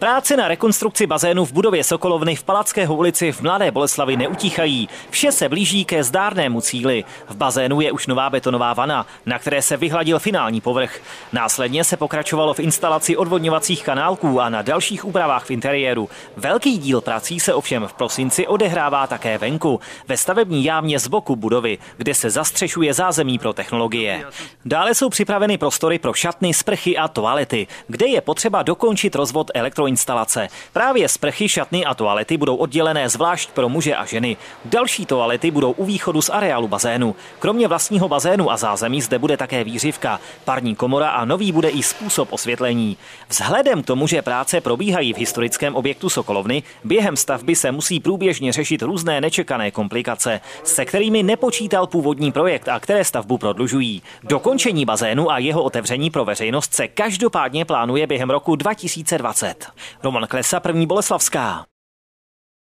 Práce na rekonstrukci bazénu v budově Sokolovny v Palackého ulici v Mladé Boleslavi neutíchají. Vše se blíží ke zdárnému cíli. V bazénu je už nová betonová vana, na které se vyhladil finální povrch. Následně se pokračovalo v instalaci odvodňovacích kanálků a na dalších úpravách v interiéru. Velký díl prací se ovšem v prosinci odehrává také venku, ve stavební jámě z boku budovy, kde se zastřešuje zázemí pro technologie. Dále jsou připraveny prostory pro šatny, sprchy a toalety, kde je potřeba dokončit rozvod elektro instalace. Právě sprchy, šatny a toalety budou oddělené zvlášť pro muže a ženy. Další toalety budou u východu z areálu bazénu. Kromě vlastního bazénu a zázemí zde bude také výřivka, parní komora a nový bude i způsob osvětlení. Vzhledem k tomu, že práce probíhají v historickém objektu Sokolovny, během stavby se musí průběžně řešit různé nečekané komplikace, se kterými nepočítal původní projekt a které stavbu prodlužují. Dokončení bazénu a jeho otevření pro veřejnost se každopádně plánuje během roku 2020. Roman Klesa, první Boleslavská.